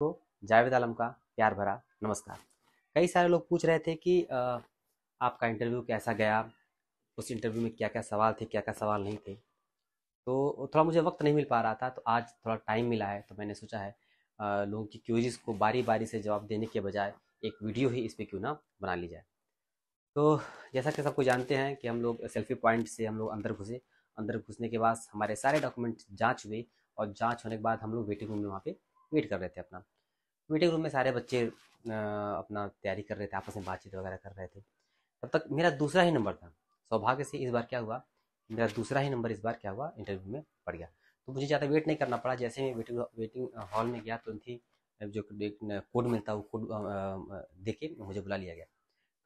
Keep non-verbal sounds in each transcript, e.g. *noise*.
को जावेद आलम का प्यार भरा नमस्कार। कई सारे लोग पूछ रहे थे कि आपका इंटरव्यू कैसा गया? उस इंटरव्यू में क्या क्या सवाल थे क्या क्या सवाल नहीं थे? तो थोड़ा मुझे वक्त नहीं मिल पा रहा था तो आज थोड़ा टाइम मिला है तो मैंने सोचा है लोगों की क्यूरीज को बारी बारी से जवाब देने के बजाय एक वीडियो ही इस पर क्यों ना बना ली जाए। तो जैसा कि सबको जानते हैं कि हम लोग सेल्फी पॉइंट से हम लोग अंदर घुसे, अंदर घुसने के बाद हमारे सारे डॉक्यूमेंट जाँच हुए और जाँच होने के बाद हम लोग वेटिंग रूम में वहाँ पे वेट कर रहे थे अपना। वेटिंग रूम में सारे बच्चे अपना तैयारी कर रहे थे, आपस में बातचीत वगैरह कर रहे थे। तब तक मेरा दूसरा ही नंबर था। सौभाग्य से इस बार क्या हुआ? मेरा दूसरा ही नंबर इस बार क्या हुआ? इंटरव्यू में पड़ गया। तो मुझे ज़्यादा वेट नहीं करना पड़ा। जैसे मैं वेटिंग वेटिंग हॉल में गया तो थी जो कोड मिलता वो कोड देखे मुझे बुला लिया गया।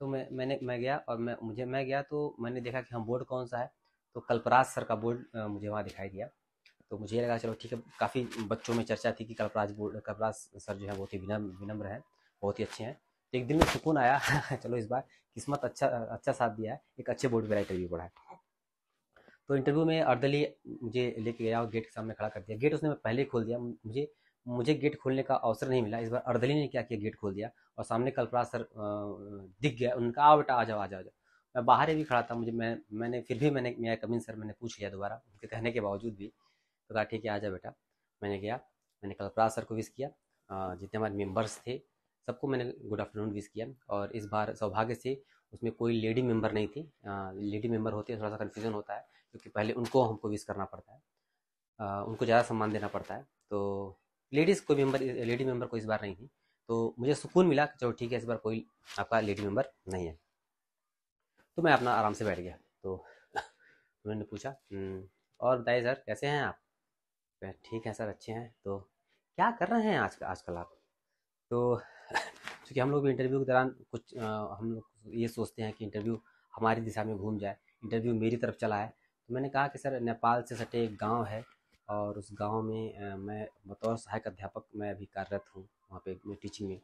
तो मैं, मैंने, मैं गया और मैं, मुझे, मैं गया तो मैंने देखा कि हम बोर्ड कौन सा है। तो कल्पराज सर का बोर्ड मुझे वहाँ दिखाई दिया। तो मुझे लगा, चलो ठीक है, काफ़ी बच्चों में चर्चा थी कि कल्पराज कल्पराज सर जो है बहुत ही विनम्र विनम्र हैं, बहुत ही अच्छे हैं। तो एक दिन में सुकून आया, *laughs* चलो इस बार किस्मत अच्छा अच्छा साथ दिया है, एक अच्छे बोर्ड पर इंटरव्यू पढ़ा है। तो इंटरव्यू में अर्दली मुझे लेके गया और गेट के सामने खड़ा कर दिया। गेट उसने पहले खोल दिया, मुझे मुझे गेट खोलने का अवसर नहीं मिला। इस बार अर्दली ने क्या किया गेट खोल दिया और सामने कल्पराज सर दिख गया, उनका आओ बेटा, आ जाओ आ जाओ मैं बाहर ही भी खड़ा था, मुझे, मैं, मैंने, फिर भी मैंने मैं कमिन सर मैंने पूछ लिया दोबारा, उनके कहने के बावजूद भी। तो कहा ठीक है आ जाओ बेटा। मैंने गया मैंने कल्पराज सर को विश किया जितने हमारे मेंबर्स थे सबको मैंने गुड आफ्टरनून विश किया। और इस बार सौभाग्य से उसमें कोई लेडी मेंबर नहीं थी। लेडी मेंबर होती है थोड़ा सा कन्फ्यूज़न होता है क्योंकि पहले उनको हमको विश करना पड़ता है। उनको ज़्यादा सम्मान देना पड़ता है। तो लेडीज़ कोई मेंबर लेडी मेंबर कोई इस बार नहीं थी। तो मुझे सुकून मिला कि चलो ठीक है इस बार कोई आपका लेडी मेंबर नहीं है। तो मैं अपना आराम से बैठ गया। तो *laughs* उन्होंने पूछा हम्म, और बताइए सर कैसे हैं आप? ठीक है सर अच्छे हैं। तो क्या कर रहे हैं आज आजकल आप? तो *laughs* क्योंकि हम लोग भी इंटरव्यू के दौरान कुछ आ, हम लोग ये सोचते हैं कि इंटरव्यू हमारी दिशा में घूम जाए। इंटरव्यू मेरी तरफ़ चला है। तो मैंने कहा कि सर नेपाल से सटे एक गाँव है और उस गाँव में आ, मैं बतौर सहायक अध्यापक मैं अभी कार्यरत हूँ वहाँ पे मैं। टीचिंग में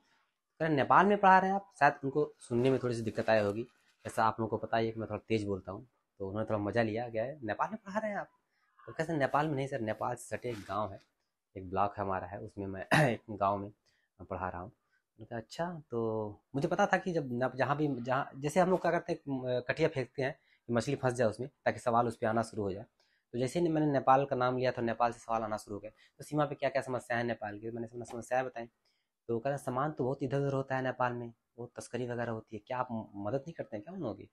सर नेपाल में पढ़ा रहे हैं आप? शायद उनको सुनने में थोड़ी सी दिक्कत आई होगी। ऐसा आप लोगों को पता ही है कि मैं थोड़ा तेज़ बोलता हूँ। तो उन्होंने थोड़ा मज़ा लिया गया है। नेपाल में पढ़ा रहे हैं आप? तो कैसे नेपाल में नहीं सर, नेपाल से सटे एक गाँव है, एक ब्लॉक हमारा है, उसमें मैं *clears throat* एक गाँव में पढ़ा रहा हूँ। कहा अच्छा तो मुझे पता था कि जब जहाँ भी, जहाँ, जैसे हम लोग क्या करते हैं कटिया फेंकते हैं कि मछली फंस जाए उसमें, ताकि सवाल उस पर आना शुरू हो जाए। तो जैसे ही मैंने नेपाल का नाम लिया तो नेपाल से सवाल आना शुरू हो गए। तो सीमा पे क्या क्या समस्या है नेपाल की? मैंने समस्याएँ बताई। तो कहते सामान तो बहुत इधर उधर होता है नेपाल में, बहुत तस्करी वगैरह होती है, क्या आप मदद नहीं करते हैं, क्या उन लोगों की?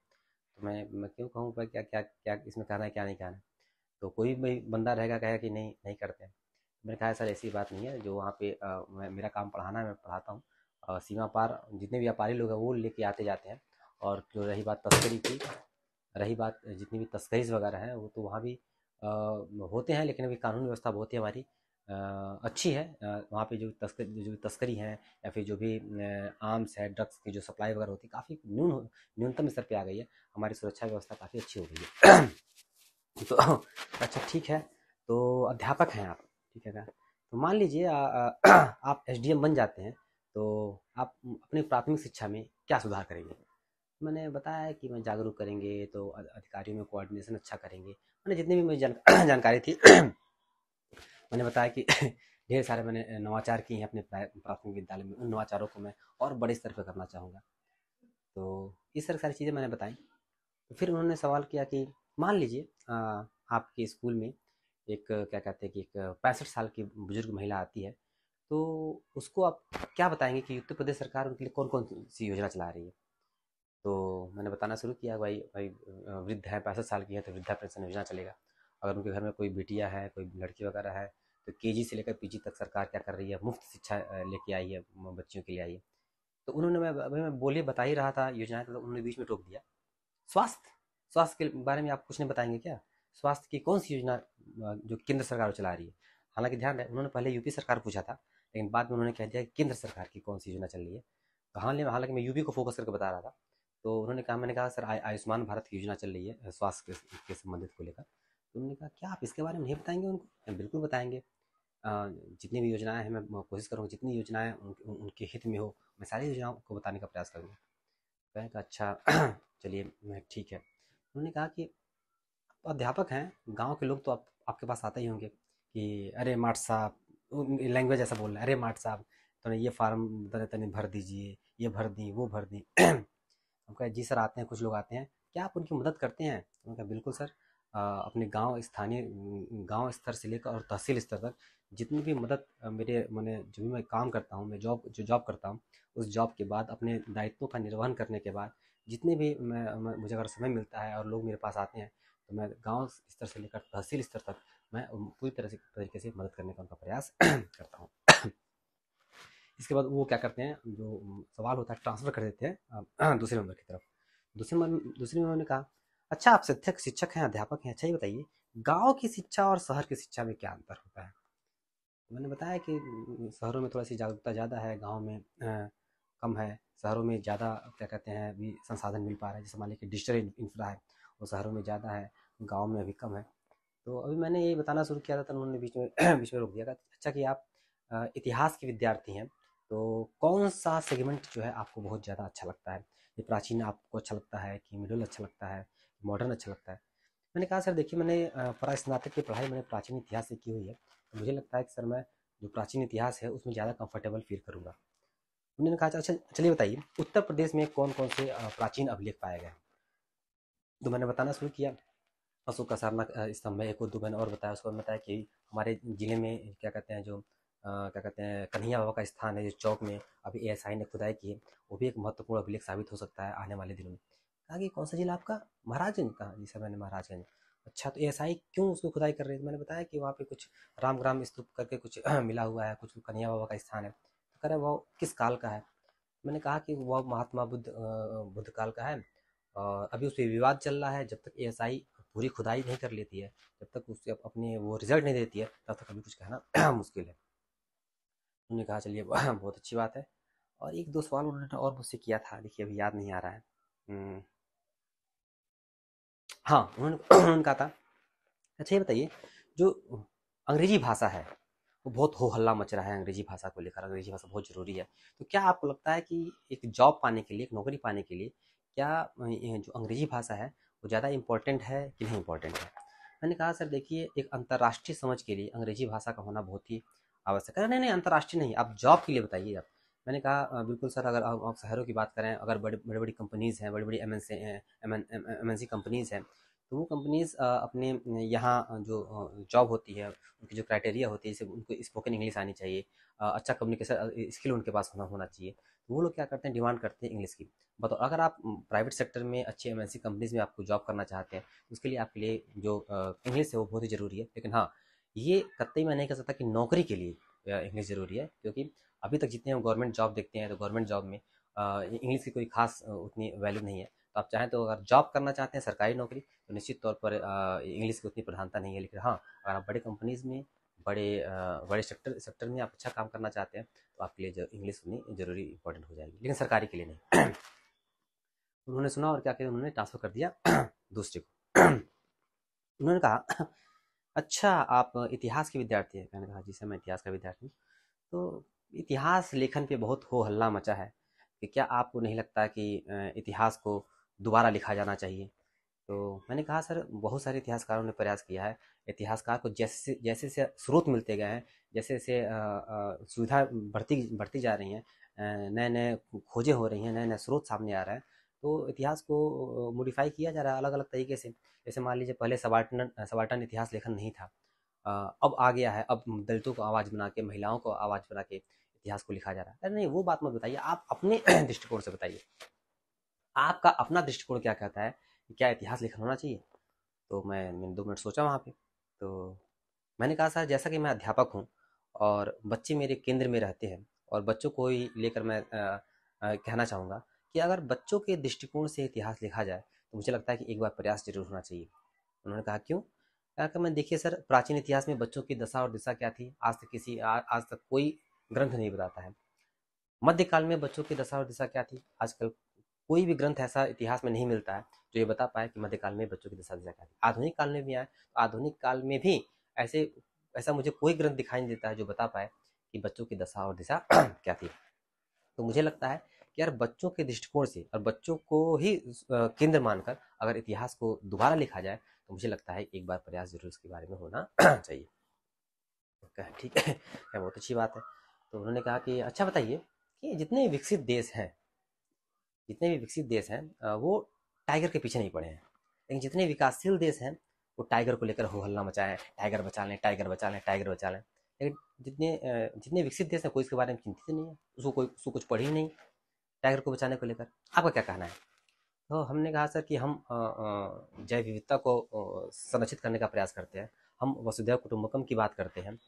तो मैं मैं क्यों कहूँ क्या क्या क्या, इसमें कहना है, क्या नहीं कहना है? तो कोई भी बंदा रहेगा कहेगा कि नहीं नहीं करते मैंने कहा सर ऐसी बात नहीं है। जो वहाँ पे आ, मेरा काम पढ़ाना है मैं पढ़ाता हूँ। सीमा पार जितने भी व्यापारी लोग हैं वो लेके आते जाते हैं। और जो रही बात तस्करी की रही बात जितनी भी तस्करीज वगैरह हैं वो तो वहाँ भी आ, होते हैं लेकिन अभी कानून व्यवस्था बहुत ही हमारी अच्छी है। वहाँ पे जो तस्कर जो भी तस्करी है या फिर जो भी आर्म्स है ड्रग्स की जो सप्लाई वगैरह होती है काफ़ी न्यून न्यूनतम स्तर पे आ गई है। हमारी सुरक्षा व्यवस्था काफ़ी अच्छी हो गई है। तो *coughs* अच्छा ठीक है। तो अध्यापक हैं आप ठीक है ना? तो मान लीजिए *coughs* आप एस बन जाते हैं तो आप अपनी प्राथमिक शिक्षा में क्या सुधार करेंगे? मैंने बताया कि मैं जागरूक करेंगे तो अधिकारियों में कोऑर्डिनेशन अच्छा करेंगे। मैंने जितनी भी मुझे जान, *coughs* जानकारी थी मैंने बताया कि ढेर सारे मैंने नवाचार किए हैं अपने प्राथमिक विद्यालय में उन नवाचारों को मैं और बड़े स्तर पर करना चाहूँगा। तो इस तरह सारी चीज़ें मैंने बताई। तो फिर उन्होंने सवाल किया कि मान लीजिए आपके स्कूल में एक, क्या कहते हैं कि एक पैंसठ साल की बुज़ुर्ग महिला आती है तो उसको आप क्या बताएँगे कि उत्तर प्रदेश सरकार उनके लिए कौन कौन सी योजना चला रही है? तो मैंने बताना शुरू किया, भाई भाई वृद्ध है, पैंसठ साल की है तो वृद्धा पेंशन योजना चलेगा। अगर उनके घर में कोई बेटियाँ है, कोई लड़की वगैरह है तो के से लेकर पीजी तक सरकार क्या कर रही है? मुफ़्त शिक्षा लेके आई है बच्चियों के लिए आई है। तो उन्होंने मैं, अभी मैं बोले बता ही रहा था योजनाएँ तो उन्होंने बीच में टोक दिया। स्वास्थ्य स्वास्थ्य के बारे में आप कुछ नहीं बताएँगे क्या? स्वास्थ्य की कौन सी योजना जो केंद्र सरकार चला रही है? हालाँकि ध्यान रहे उन्होंने पहले यूपी सरकार पूछा था लेकिन बाद में उन्होंने कह दिया कि केंद्र सरकार की कौन सी योजना चल रही है? तो हाल हालाँकि मैं यूपी को फोकस करके बता रहा था तो उन्होंने कहा मैंने कहा सर आयुष्मान भारत की योजना चल रही है स्वास्थ्य के संबंधित को लेकर। तो उन्होंने कहा क्या आप इसके बारे में नहीं बताएँगे उनको? बिल्कुल बताएँगे। जितनी भी योजनाएँ हैं मैं कोशिश करूँगा जितनी योजनाएँ उन, उनके हित में हो मैं सारी योजनाओं को बताने का प्रयास करूँगा। कहें कि अच्छा *clears throat* चलिए मैं ठीक है। उन्होंने कहा कि अध्यापक हैं, गाँव के लोग तो आप, आपके पास आते ही होंगे कि अरे माट साहब लैंग्वेज ऐसा बोल रहे हैं, अरे माट साहब तो ये फार्म तने तने भर दीजिए, ये भर दी, वो भर दी। *clears throat* हम कहा, जी सर, आते हैं, कुछ लोग आते हैं, क्या आप उनकी मदद करते हैं? उन्होंने कहा, बिल्कुल सर अपने गाँव स्थानीय, गाँव स्तर से लेकर और तहसील स्तर तक जितनी भी मदद मेरे, मैंने, जो भी मैं काम करता हूँ, मैं जॉब जो जॉब करता हूँ, उस जॉब के बाद अपने दायित्वों का निर्वहन करने के बाद जितने भी मैं, मुझे अगर समय मिलता है और लोग मेरे पास आते हैं तो मैं गाँव स्तर से लेकर तहसील स्तर तक मैं पूरी तरह से तरीके से मदद करने का उनका प्रयास *clears throat* करता हूँ। *clears throat* इसके बाद वो क्या करते हैं जो सवाल होता है ट्रांसफ़र कर देते हैं *clears throat* दूसरे नंबर की तरफ़। दूसरे दूसरे नंबर ने कहा अच्छा आप शिक्षक शिक्षक हैं अध्यापक हैं अच्छा ही बताइए गाँव की शिक्षा और शहर की शिक्षा में क्या अंतर होता है? मैंने बताया कि शहरों में थोड़ा सी जागरूकता ज़्यादा है गाँव में कम है, शहरों में ज़्यादा, क्या कहते हैं अभी संसाधन मिल पा रहा है। जैसे मान लीजिए डिजिटल इंफ्रा है, वो शहरों में ज़्यादा है, गाँव में अभी कम है। तो अभी मैंने ये बताना शुरू किया था तो उन्होंने बीच में *clears throat* बीच में रोक दिया था। अच्छा कि आप इतिहास के विद्यार्थी हैं तो कौन सा सेगमेंट जो है आपको बहुत ज़्यादा अच्छा लगता है? ये प्राचीन आपको अच्छा लगता है कि मिडल अच्छा लगता है, मॉडर्न अच्छा लगता है? मैंने कहा, सर, देखिए, मैंने स्नातक की पढ़ाई मैंने प्राचीन इतिहास से की हुई है। तो मुझे लगता है कि, सर, मैं जो प्राचीन इतिहास है, उसमें ज़्यादा कंफर्टेबल फील करूँगा। उन्होंने कहा अच्छा चलिए बताइए, उत्तर प्रदेश में कौन कौन से प्राचीन अभिलेख पाए गए तो मैंने बताना शुरू किया। अशोक का सारना स्तंभ है एक दो मैंने और बताया, उसको बताया कि हमारे ज़िले में क्या कहते हैं, जो क्या कहते हैं, कन्हैया बाबा का स्थान है, जो चौक में अभी ए ने खुदाई की है, वो भी एक महत्वपूर्ण अभिलेख साबित हो सकता है आने वाले दिनों में। कहा कि कौन सा जिला आपका? महाराजगंज कहा जी सर, मैंने महाराजगंज। अच्छा तो एस क्यों उसको खुदाई कर रहे थे मैंने बताया कि वहाँ पे कुछ राम ग्राम स्तूप करके कुछ, *clears throat* मिला हुआ है, कुछ कन्हैया बाबा का स्थान है। तो कह रहे वो किस काल का है? मैंने कहा कि वह महात्मा बुद्ध बुद्ध काल का है। और अभी उस पर विवाद चल रहा है, जब तक एस पूरी खुदाई नहीं कर लेती है, जब तक उससे अपने वो रिज़ल्ट नहीं देती है, तब तक अभी कुछ कहना *clears throat* मुश्किल है। उन्होंने कहा, चलिए, *clears throat* बहुत अच्छी बात है। और एक दो सवाल उन्होंने और मुझसे किया था, देखिए, अभी याद नहीं आ रहा है। हम्म। हाँ उन्होंने *clears throat* उन्होंने कहा था अच्छा ये बताइए, जो अंग्रेज़ी भाषा है वो बहुत हो हल्ला मच रहा है अंग्रेज़ी भाषा को लेकर, अंग्रेज़ी भाषा बहुत ज़रूरी है। तो क्या आपको लगता है कि एक जॉब पाने के लिए, एक नौकरी पाने के लिए क्या जो अंग्रेज़ी भाषा है, वो ज़्यादा इम्पोर्टेंट है कि नहीं इम्पोर्टेंट है? मैंने कहा, सर, देखिए, एक अंतर्राष्ट्रीय समझ के लिए अंग्रेज़ी भाषा का होना बहुत ही आवश्यक है। नहीं नहीं, अंतर्राष्ट्रीय नहीं, आप जॉब के लिए बताइए आप। मैंने कहा बिल्कुल, सर, अगर आप शहरों की बात करें, अगर बड़ी बड़ी बड़ी कंपनीज़ हैं बड़ी बड़ी एम एन सी कंपनीज़ हैं तो वो कंपनीज़ अपने यहाँ जो जॉब होती है, उनकी जो क्राइटेरिया होती है जैसे उनको स्पोकन इंग्लिश आनी चाहिए। अच्छा कम्युनिकेशन स्किल उनके पास होना होना चाहिए। तो वो लोग क्या करते हैं डिमांड करते हैं इंग्लिश की। बताओ, अगर आप प्राइवेट सेक्टर में अच्छी एम कंपनीज़ में आपको जॉब करना चाहते हैं तो उसके लिए आपके लिए जो इंग्लिश है वो बहुत ही ज़रूरी है। लेकिन हाँ ये कतई मैं नहीं कह सकता कि नौकरी के लिए इंग्लिश ज़रूरी है, क्योंकि अभी तक जितने हम गवर्नमेंट जॉब देखते हैं तो गवर्नमेंट जॉब में इंग्लिश की कोई खास उतनी वैल्यू नहीं है। तो आप चाहें तो अगर जॉब करना चाहते हैं सरकारी नौकरी तो निश्चित तौर पर इंग्लिश की उतनी प्रधानता नहीं है। लेकिन हाँ अगर आप बड़े कंपनीज़ में, बड़े बड़े सेक्टर सेक्टर में आप अच्छा काम करना चाहते हैं तो आपके लिए इंग्लिश उतनी ज़रूरी इंपॉर्टेंट हो जाएगी। लेकिन सरकारी के लिए नहीं। *clears throat* उन्होंने सुना और क्या किया? उन्होंने ट्रांसफ़र कर दिया *clears throat* दूसरे को। *clears throat* उन्होंने कहा अच्छा आप इतिहास के विद्यार्थी हैं। मैंने कहा, जी सर, मैं इतिहास का विद्यार्थी हूँ। तो इतिहास लेखन पे बहुत हो हल्ला मचा है कि क्या आपको नहीं लगता कि इतिहास को दोबारा लिखा जाना चाहिए। तो मैंने कहा, सर, बहुत सारे इतिहासकारों ने प्रयास किया है। इतिहासकार को जैसे जैसे से स्रोत मिलते गए हैं, जैसे जैसे सुविधा बढ़ती बढ़ती जा रही हैं नए नए खोजें हो रही हैं नए नए स्रोत सामने आ रहे हैं तो इतिहास को मॉडिफाई किया जा रहा है अलग अलग तरीके से। जैसे मान लीजिए, पहले सबाल्टन सबाल्टन इतिहास लेखन नहीं था। अब आ गया है, अब दलितों को आवाज़ बना के, महिलाओं को आवाज़ बना के इतिहास को लिखा जा रहा है। अरे, नहीं, वो बात मत बताइए, आप अपने *clears throat* दृष्टिकोण से बताइए। आपका अपना दृष्टिकोण क्या कहता है? क्या इतिहास लिखना होना चाहिए? तो मैं मैंने दो मिनट सोचा वहाँ पे। तो मैंने कहा सर जैसा कि मैं अध्यापक हूँ और बच्चे मेरे केंद्र में रहते हैं और बच्चों को ही लेकर मैं आ, आ, कहना चाहूँगा कि अगर बच्चों के दृष्टिकोण से इतिहास लिखा जाए तो मुझे लगता है कि एक बार प्रयास ज़रूर होना चाहिए। उन्होंने कहा क्यों? कहा कि मैं देखिए सर प्राचीन इतिहास में बच्चों की दशा और दिशा क्या थी? आज तक किसी आ, आज तक कोई ग्रंथ नहीं बताता है। मध्यकाल में बच्चों की दशा और दिशा क्या थी? आजकल कोई भी ग्रंथ ऐसा इतिहास में नहीं मिलता है, जो ये बता पाए कि मध्यकाल में बच्चों की दशा दिशा क्या थी आधुनिक काल में भी आए तो आधुनिक काल में भी ऐसे, ऐसा मुझे कोई ग्रंथ दिखाई नहीं देता है, जो बता पाए कि बच्चों की दशा और दिशा *clears throat* क्या थी। तो मुझे लगता है कि यार बच्चों के दृष्टिकोण से और बच्चों को ही केंद्र मानकर अगर इतिहास को दोबारा लिखा जाए तो मुझे लगता है एक बार प्रयास ज़रूर इसके बारे में होना *clears throat* चाहिए। ठीक है बहुत अच्छी बात है। तो उन्होंने कहा कि अच्छा बताइए कि जितने विकसित देश हैं जितने भी विकसित देश हैं वो टाइगर के पीछे नहीं पड़े हैं। लेकिन जितने विकासशील देश हैं, वो टाइगर को लेकर हो हल्ला मचाए टाइगर बचा लें, टाइगर बचा लें, टाइगर बचा लें। लेकिन जितने जितने विकसित देश हैं, कोई इसके बारे में चिंतित नहीं है, उसको कोई, उसको कुछ पढ़ी नहीं, टाइगर को बचाने को लेकर। आपका क्या कहना है? तो हमने कहा, सर, कि हम जैव विविधता को संरक्षित करने का प्रयास करते हैं। हम वसुधैव कुटुम्बकम की बात करते हैं।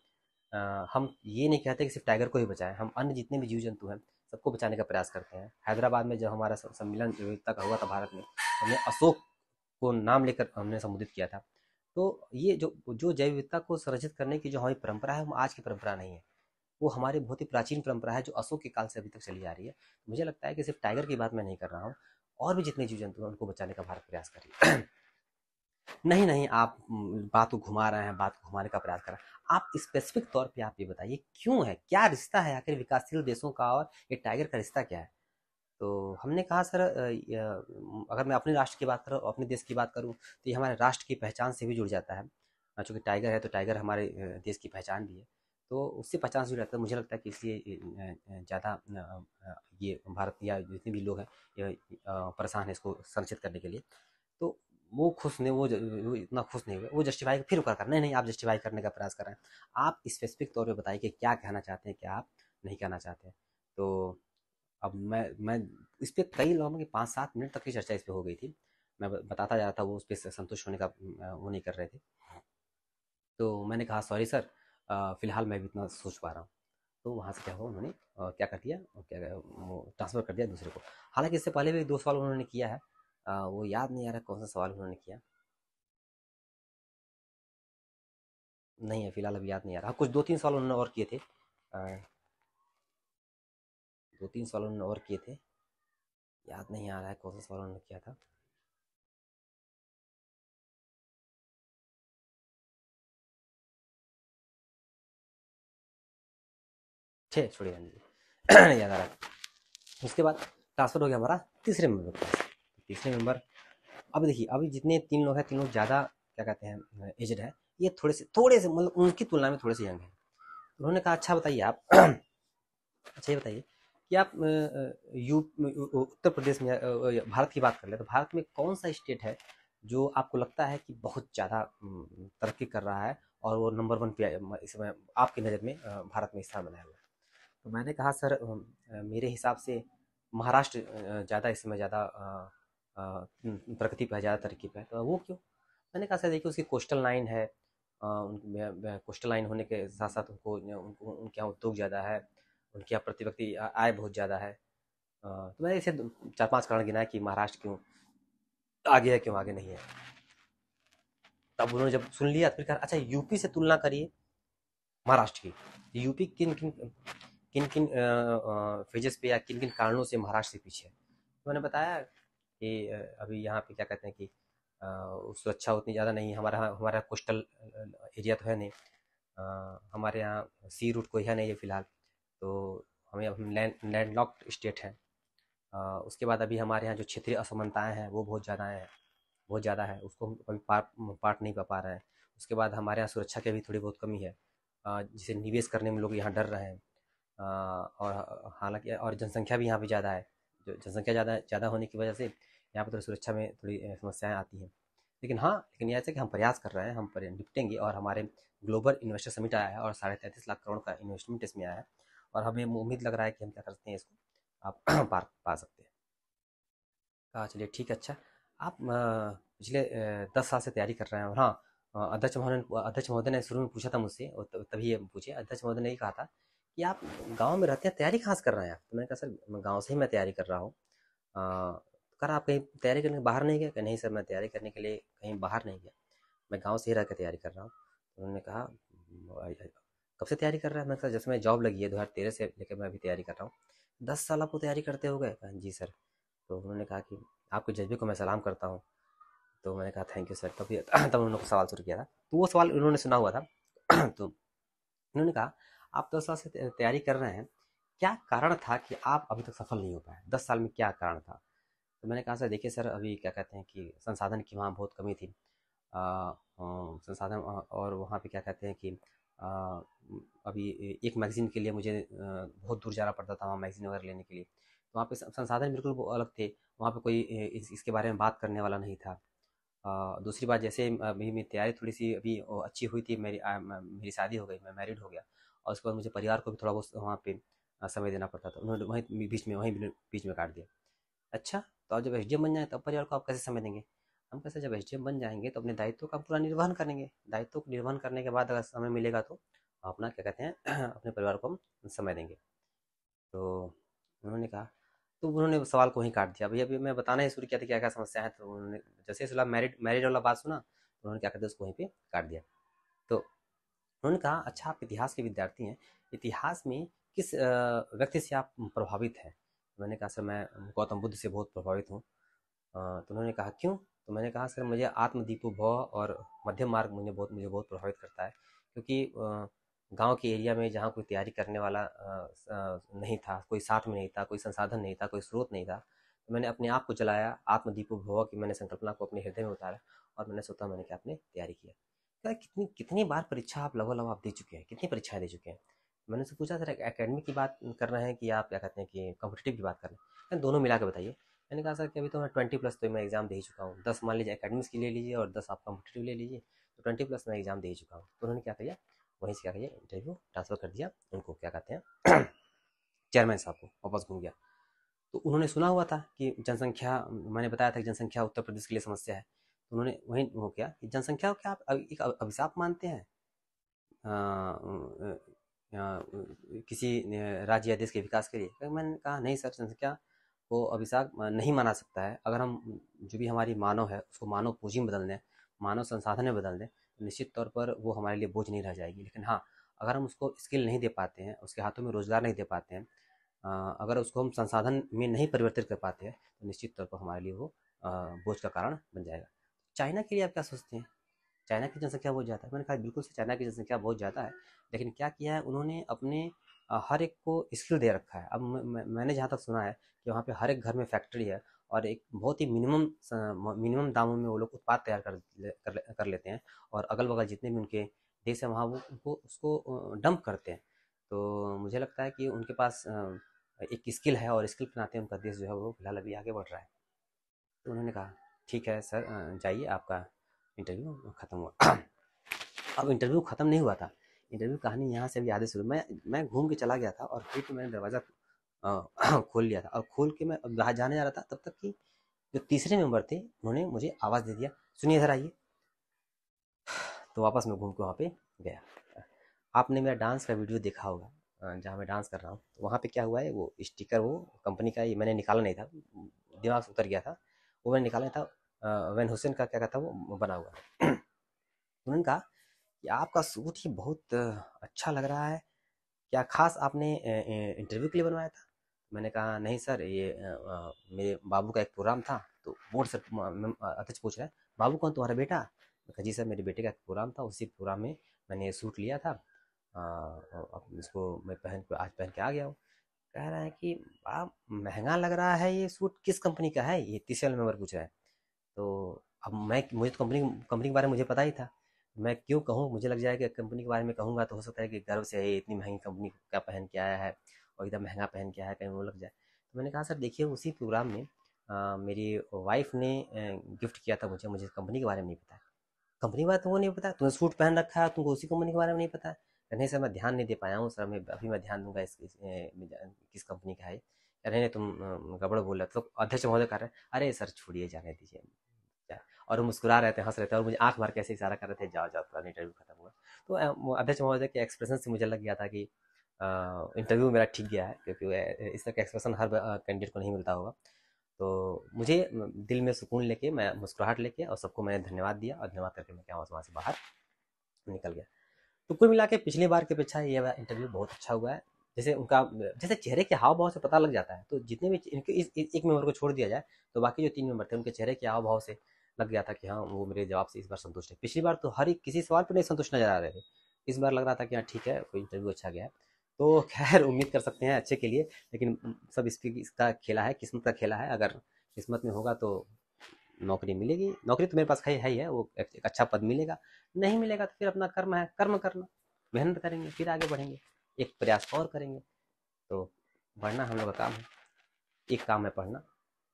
हम ये नहीं कहते कि सिर्फ़ टाइगर को ही बचाएँ, हम अन्य जितने भी जीव जंतु हैं सबको बचाने का प्रयास करते हैं। हैदराबाद में जब हमारा सम्मेलन विविधता का हुआ था भारत में, हमने अशोक को नाम लेकर हमने संबोधित किया था। तो ये जो जो जैव विविधता को संरक्षित करने की जो हमारी परंपरा है, वो आज की परंपरा नहीं है। वो हमारी बहुत ही प्राचीन परंपरा है जो अशोक के काल से अभी तक चली आ रही है। मुझे लगता है कि सिर्फ़ टाइगर की बात मैं नहीं कर रहा हूँ, और भी जितने जीव जंतु हैं, उनको बचाने का भारत प्रयास कर रही है। नहीं नहीं, आप बात को घुमा रहे हैं, बात को घुमाने का प्रयास कर रहे हैं। आप स्पेसिफिक तौर पे आप ये बताइए, क्यों है? क्या रिश्ता है आखिर विकासशील देशों का और ये टाइगर का रिश्ता क्या है? तो हमने कहा, सर अगर मैं अपने राष्ट्र की बात करूँ, अपने देश की बात करूँ तो ये हमारे राष्ट्र की पहचान से भी जुड़ जाता है। चूँकि टाइगर है तो टाइगर हमारे देश की पहचान भी है। तो उससे पहचान से जुड़ जाता है। मुझे लगता है कि इसलिए ज़्यादा ये भारत या जितने भी लोग हैं परेशान है इसको संरक्षित करने के लिए। तो वो खुश नहीं वो, वो इतना खुश नहीं हुए वो जस्टिफाई फिर कर नहीं नहीं आप जस्टिफाई करने का प्रयास कर रहे हैं। आप स्पेसिफिक तौर पे बताइए कि क्या कहना चाहते हैं क्या आप नहीं कहना चाहते तो अब मैं मैं इस पर कई लोगों की पाँच सात मिनट तक की चर्चा इस पर हो गई थी। मैं बताता जा रहा था वो उस पर संतुष्ट होने का वो नहीं कर रहे थे। तो मैंने कहा सॉरी सर फ़िलहाल मैं भी इतना सोच पा रहा हूँ। तो वहाँ से क्या हुआ उन्होंने क्या कर दिया क्या ट्रांसफ़र कर दिया दूसरे को। हालाँकि इससे पहले भी दो सवाल उन्होंने किया है। वो याद नहीं आ रहा कौन सा सवाल उन्होंने किया। नहीं है फ़िलहाल अभी याद नहीं आ रहा। हाँ, कुछ दो तीन सवाल उन्होंने और किए थे। दो तीन सवाल उन्होंने और किए थे। याद नहीं आ रहा है कौन सा सवाल उन्होंने किया था। छोड़िए याद आ रहा *clears throat* उसके बाद ट्रांसफ़र हो गया हमारा तीसरे मेंबर के पास तीसरे मेंबर अब देखिए, अभी जितने तीन लोग हैं, तीन लोग ज़्यादा, क्या कहते हैं एजड है, ये थोड़े से थोड़े से मतलब उनकी तुलना में थोड़े से यंग हैं। उन्होंने कहा अच्छा बताइए आप *clears throat* अच्छा ये बताइए कि आप यू उत्तर प्रदेश में भारत की बात कर ले तो भारत में कौन सा स्टेट है जो आपको लगता है कि बहुत ज़्यादा तरक्की कर रहा है और वो नंबर वन पे इस समय आपकी नज़र में भारत में स्थान बनाया हुआ है? तो मैंने कहा, सर मेरे हिसाब से महाराष्ट्र ज़्यादा, इस समय ज़्यादा प्रगति पर है ज़्यादा तरक्की पे है तो वो क्यों? मैंने कहा, सर, देखिए, उसकी कोस्टल लाइन है। कोस्टल लाइन होने के साथ साथ उनको उनको, उनके यहाँ उद्योग ज़्यादा है, उनके यहाँ प्रति व्यक्ति आय बहुत ज़्यादा है। तो मैंने इसे चार पाँच कारण गिनाया कि महाराष्ट्र क्यों आगे है, क्यों आगे नहीं है। तब उन्होंने जब सुन लिया फिर कहा अच्छा यूपी से तुलना करिए, महाराष्ट्र की। यूपी किन किन किन किन फेजेस पे या किन किन कारणों से महाराष्ट्र से पीछे है? तो मैंने बताया कि अभी यहाँ पे क्या कहते हैं कि सुरक्षा उतनी ज़्यादा नहीं हमारा हमारा कोस्टल एरिया तो है नहीं आ, हमारे यहाँ सी रूट कोई है नहीं है फ़िलहाल तो हमें हम लैंड लॉक्ड स्टेट हैं। उसके बाद अभी हमारे यहाँ जो क्षेत्रीय असमानताएँ हैं वो बहुत ज़्यादा हैं बहुत ज़्यादा है उसको हम कभी पार पार्ट नहीं कर पा रहे हैं। उसके बाद हमारे यहाँ सुरक्षा की भी थोड़ी बहुत कमी है जिसे निवेश करने में लोग यहाँ डर रहे हैं और हालाँकि और जनसंख्या भी यहाँ पे ज़्यादा है जनसंख्या ज़्यादा ज़्यादा होने की वजह से यहाँ पर थोड़ी सुरक्षा में थोड़ी समस्याएँ आती हैं। लेकिन हाँ लेकिन यह है कि हम प्रयास कर रहे हैं, हम निपटेंगे और हमारे ग्लोबल इन्वेस्टर समिट आया है और साढ़े तैंतीस लाख करोड़ का इन्वेस्टमेंट इसमें आया है और हमें उम्मीद लग रहा है कि हम क्या कर सकते हैं इसको, आप *clears throat* पार पा सकते हैं। कहा, चलिए ठीक है अच्छा। आप पिछले दस साल से तैयारी कर रहे हैं और हाँ अध्यक्ष महोदय अध्यक्ष महोदय ने शुरू में पूछा था मुझसे और तभी ये पूछे। अध्यक्ष महोदय ने यही कहा था कि आप गाँव में रहते हैं, तैयारी खास कर रहे हैं आप? तो मैंने कहा, सर, मैं गाँव से ही मैं तैयारी कर रहा हूँ। कर आप कहीं तैयारी करने, बाहर नहीं गया नहीं सर, मैं तैयारी करने के लिए कहीं बाहर नहीं गया। मैं गाँव से ही रह कर तैयारी कर रहा हूँ। तो उन्होंने कहा कब से तैयारी कर रहा है? मैं कहा, जैसे मैं जॉब लगी है, दो हज़ार तेरह से लेकर मैं अभी तैयारी कर रहा हूँ। दस साल आपको तैयारी करते हो गए? जी सर। तो उन्होंने कहा कि, आपके जज्बे को मैं सलाम करता हूँ। तो मैंने कहा, थैंक यू सर। तभी *clears throat* तब उन्होंने सवाल शुरू किया था। तो वो सवाल उन्होंने सुना हुआ था। *clears throat* तो उन्होंने कहा आप दस साल से तैयारी कर रहे हैं क्या कारण था कि आप अभी तक सफल नहीं हो पाए? दस साल में क्या कारण था? तो मैंने कहा सर देखिए सर अभी क्या कहते हैं कि संसाधन की वहाँ बहुत कमी थी। संसाधन और वहाँ पे क्या कहते हैं कि अभी एक मैगज़ीन के लिए मुझे बहुत दूर जाना पड़ता था वहाँ मैगज़ीन वगैरह लेने के लिए। तो वहाँ पे संसाधन बिल्कुल अलग थे। वहाँ पे कोई इस, इसके बारे में बात करने वाला नहीं था। दूसरी बात जैसे अभी मेरी तैयारी थोड़ी सी अभी अच्छी हुई थी मेरी मेरी शादी हो गई मैं मैरिड हो गया। और उसके बाद मुझे परिवार को भी थोड़ा बहुत वहाँ पर समय देना पड़ता था। उन्होंने वहीं, बीच में, वहीं बीच में काट दिया। अच्छा तो आप जब एस बन जाए, तब परिवार को आप कैसे समय देंगे? हम कैसे जब एस बन जाएँगे तो अपने दायित्व का पूरा निर्वहन करेंगे। दायित्व को निर्वहन करने के बाद अगर समय मिलेगा तो अपना, क्या कहते हैं, *clears throat* अपने परिवार को हम समय देंगे। तो उन्होंने कहा तो उन्होंने सवाल को ही काट दिया। भैया अभी मैं बताना ही शुरू किया था क्या क्या समस्या है तो उन्होंने जैसे मैरिड मैरिड वाला बात सुना तो उन्होंने क्या कहते उसको वहीं पर काट दिया। तो उन्होंने कहा अच्छा आप इतिहास के विद्यार्थी हैं। इतिहास में किस व्यक्ति से आप प्रभावित हैं? मैंने कहा, सर, मैं गौतम बुद्ध से बहुत प्रभावित हूँ। तो उन्होंने कहा, क्यों? तो मैंने कहा, सर, मुझे आत्मदीपो भव और मध्यम मार्ग मुझे बहुत मुझे बहुत प्रभावित करता है। क्योंकि गाँव के एरिया में जहाँ कोई तैयारी करने वाला नहीं था, कोई साथ में नहीं था, कोई संसाधन नहीं था, कोई स्रोत नहीं था तो मैंने अपने आप को चलाया आत्मदीपो भव की मैंने संकल्पना को अपने हृदय में उतारा और मैंने सोचा मैंने क्या अपने तैयारी क्या कितनी कितनी बार परीक्षा आप लगभग लगभग आप दे चुके हैं, कितनी परीक्षाएँ दे चुके हैं। मैंने उससे पूछा, सर एकेडमिक की बात कर रहे हैं कि आप क्या कहते हैं कि कॉम्पिटेटिव की बात कर रहे हैं? दोनों मिला के बताइए। मैंने कहा, सर, कि अभी तो मैं ट्वेंटी प्लस तो मैं एग्ज़ाम दे ही चुका हूँ। दस मान लीजिए एकेडमिक्स की ले लीजिए और दस आप कॉम्पिटेटिव ले लीजिए तो ट्वेंटी प्लस मैं एग्ज़ाम दे ही चुका हूँ। तो उन्होंने क्या किया? वहीं से क्या किया? इंटरव्यू ट्रांसफ़र कर दिया उनको, क्या कहते हैं? *clears throat* चेयरमैन साहब को, वापस घूम गया। तो उन्होंने सुना हुआ था कि जनसंख्या, मैंने बताया था कि जनसंख्या उत्तर प्रदेश के लिए समस्या है। तो उन्होंने वही वो किया कि जनसंख्या को क्या आप एक अभिशाप मानते हैं। किसी राज्य या देश के विकास के लिए। मैंने कहा, नहीं सर, जनसंख्या को अभिशाप नहीं माना सकता है। अगर हम जो भी हमारी मानव है, उसको मानव पूंजी में बदल दें, मानव संसाधन में बदल दें तो निश्चित तौर पर वो हमारे लिए बोझ नहीं रह जाएगी। लेकिन हाँ अगर हम उसको स्किल नहीं दे पाते हैं, उसके हाथों में रोज़गार नहीं दे पाते हैं अगर उसको हम संसाधन में नहीं परिवर्तित कर पाते हैं तो निश्चित तौर पर हमारे लिए वो बोझ का कारण बन जाएगा। चाइना के लिए आप क्या सोचते हैं? चाइना की जनसंख्या बहुत ज़्यादा है। मैंने कहा बिल्कुल से चाइना की जनसंख्या बहुत ज़्यादा है लेकिन क्या किया है? उन्होंने अपने हर एक को स्किल दे रखा है। अब मैंने जहाँ तक सुना है कि वहाँ पे हर एक घर में फैक्ट्री है और एक बहुत ही मिनिमम मिनिमम दामों में वो लोग उत्पाद तैयार कर कर, कर लेते हैं और अगल बगल जितने भी उनके देश है वहाँ वो उनको उसको डंप करते हैं। तो मुझे लगता है कि उनके पास एक स्किल है और स्किल के नाते उनका देश जो है वो फ़िलहाल अभी आगे बढ़ रहा है। तो उन्होंने कहा। ठीक है सर जाइए, आपका इंटरव्यू ख़त्म हुआ। *coughs* अब इंटरव्यू ख़त्म नहीं हुआ था। इंटरव्यू कहानी यहाँ से भी आधे शुरू। मैं मैं घूम के चला गया था और फिर तो मैंने दरवाज़ा *coughs* खोल लिया था। और खोल के मैं बाहर जाने जा रहा था, तब तक कि जो तीसरे मेंबर थे, उन्होंने मुझे आवाज़ दे दिया, सुनिए इधर आइए। *sighs* तो वापस मैं घूम के वहाँ पे गया। आपने मेरा डांस का वीडियो देखा होगा जहाँ मैं डांस कर रहा हूँ। तो वहाँ पे क्या हुआ है, वो स्टिकर, वो कंपनी का ये मैंने निकाला नहीं था। दिमाग से उतर गया था। वो मैंने निकाला था वैन हुसैन का क्या कहता वो बना हुआ *clears throat* उन्होंने कहा कि आपका सूट ही बहुत अच्छा लग रहा है। क्या खास आपने इंटरव्यू के लिए बनवाया था? मैंने कहा नहीं सर ये मेरे बाबू का एक प्रोग्राम था। तो बोर्ड सर अध्यक्ष पूछ रहे हैं बाबू कौन तुम्हारा बेटा? कहा जी सर मेरे बेटे का एक प्रोग्राम था उसी प्रोग्राम में मैंने ये सूट लिया था। आ, इसको मैं पहन आज पहन के आ गया हूँ। कह रहा है कि आप महँगा लग रहा है ये सूट किस कंपनी का है? ये तीसरे मेंबर पूछ रहा है। तो अब मैं मुझे तो कंपनी कंपनी के बारे में मुझे पता ही था। मैं क्यों कहूँ? मुझे लग जाएगा कंपनी के बारे में कहूँगा तो हो सकता है कि गर्व से है इतनी महँगी कंपनी का पहन के आया है और इतना महँगा पहन के आया है कहीं वो लग जाए। तो मैंने कहा सर देखिए उसी प्रोग्राम में आ, मेरी वाइफ ने गिफ्ट किया था मुझे मुझे कंपनी के बारे में नहीं पता। कंपनी के बारे में तुमको नहीं पता? तुमने सूट पहन रखा है तुमको उसी कंपनी के बारे में नहीं पता? नहीं सर मैं ध्यान नहीं दे पाया हूँ, सर, मैं अभी मैं ध्यान दूँगा इस किस कंपनी का है। अरे तुम गड़बड़ बोल रहे तो अध्यक्ष महोदय कर रहे अरे सर, छोड़िए, जाने दीजिए। और मुस्कुरा रहे थे, हंस रहे थे और मुझे आँख मार कैसे इशारा कर रहे थे, जाओ जाओ तुरंत इंटरव्यू खत्म हुआ। तो अध्यक्ष महोदय के एक्सप्रेशन से मुझे लग गया था कि इंटरव्यू मेरा ठीक गया है, क्योंकि इस तरह का एक्सप्रेशन हर कैंडिडेट को नहीं मिलता होगा। तो मुझे दिल में सुकून लेके, मैं मुस्कुराहट लेके और सबको मैंने धन्यवाद दिया और धन्यवाद करके मैं क्या वहाँ से बाहर निकल गया। तो कुल मिला के पिछली बार की अपेक्षा ये इंटरव्यू बहुत अच्छा हुआ है। जैसे उनका, जैसे चेहरे के हाव भाव से पता लग जाता है तो जितने भी इनके इस एक मेंबर को छोड़ दिया जाए तो बाकी जो तीन मेंबर थे, उनके चेहरे के हाव भाव से लग गया था कि हाँ वो मेरे जवाब से इस बार संतुष्ट है। पिछली बार तो हर एक, किसी सवाल पर नहीं संतुष्ट नज़र आ रहे थे। इस बार लग रहा था कि हाँ ठीक है, कोई इंटरव्यू अच्छा गया तो खैर, उम्मीद कर सकते हैं अच्छे के लिए, लेकिन सब इस इसका खेला है, किस्मत का खेला है। अगर किस्मत में होगा तो नौकरी मिलेगी। नौकरी तो मेरे पास है, ही है वो एक अच्छा पद मिलेगा। नहीं मिलेगा तो फिर अपना कर्म है, कर्म करना। मेहनत करेंगे, फिर आगे बढ़ेंगे। एक प्रयास और करेंगे। तो बढ़ना हम लोग का काम है। एक काम है पढ़ना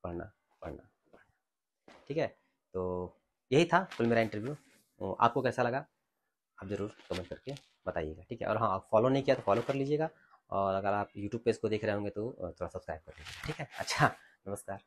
पढ़ना पढ़ना पढ़ना। ठीक है? तो यही था कुल मेरा इंटरव्यू आपको कैसा लगा? आप ज़रूर कमेंट करके बताइएगा। ठीक है? और हाँ आप फॉलो नहीं किया तो फॉलो कर लीजिएगा। और अगर आप यूट्यूब पे इसको देख रहे होंगे तो थोड़ा सब्सक्राइब कर लीजिएगा। ठीक है? अच्छा नमस्कार।